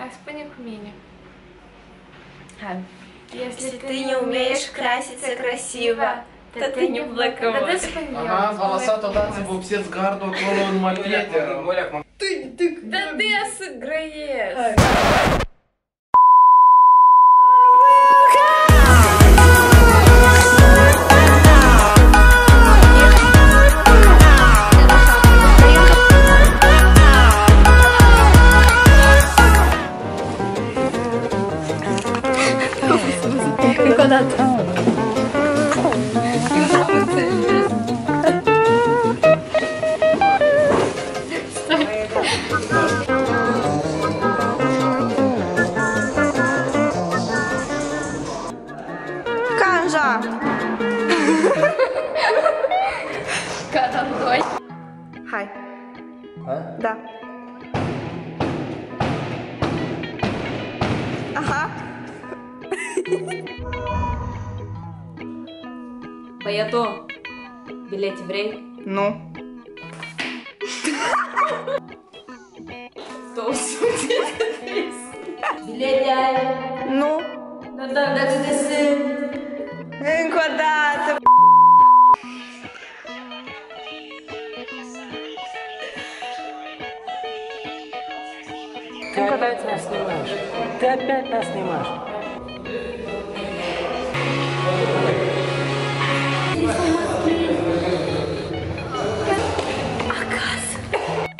А спини кумини. Если ты не умеешь краситься красиво, то ты не Black and Да White. ти спиньо. Ага, волосата танці, бо всі згарду коло мопеді. Да ти Сыграешь. Канжа! Катандой. Хай. А? Да. Ага. Баято. Билет еврей. Ну. Что Билет Ну. Да-да, да, ты сын. Куда ты? Ты опять нас снимаешь. Ты опять нас снимаешь.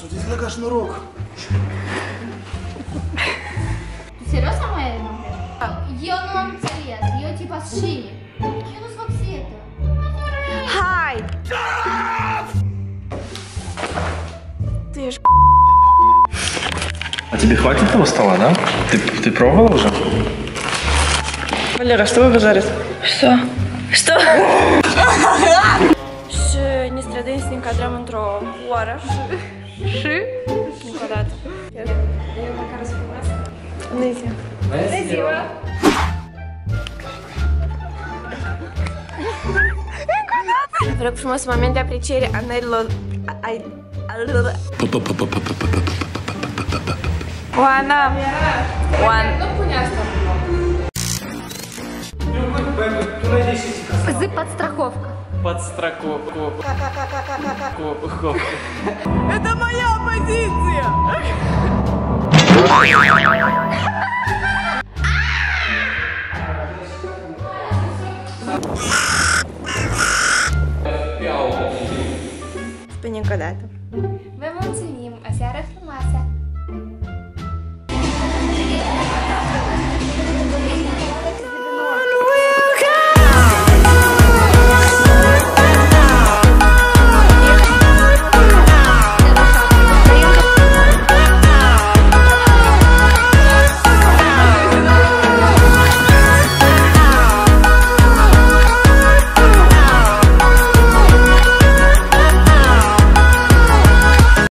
Судись шнурок. Серьезно, моя Io non цвет, io типа сшили. Я ну сколько цвета? Хай. Ты ж А тебе хватит того стола, да? Ты, ты пробовала уже? Валера, что вы жарит? Что? Что? Ще не страдай с кадром интро. Уара. Ши? Никогда. Низя. Vreo frumos moment de apreciere a nerilor... Ai... Oana! Oana! Ну, понятно. под строку. Это моя позиция! Спинікодату. Ми молодці, а ся реформація.